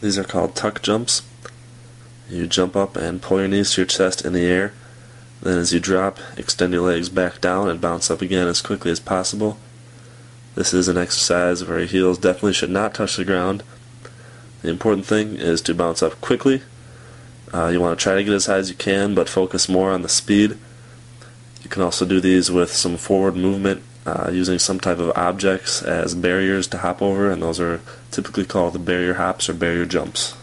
These are called tuck jumps. You jump up and pull your knees to your chest in the air. Then as you drop, extend your legs back down and bounce up again as quickly as possible. This is an exercise where your heels definitely should not touch the ground. The important thing is to bounce up quickly. Uh, you want to try to get as high as you can, but focus more on the speed. You can also do these with some forward movement uh, using some type of objects as barriers to hop over, and those are typically called the barrier hops or barrier jumps.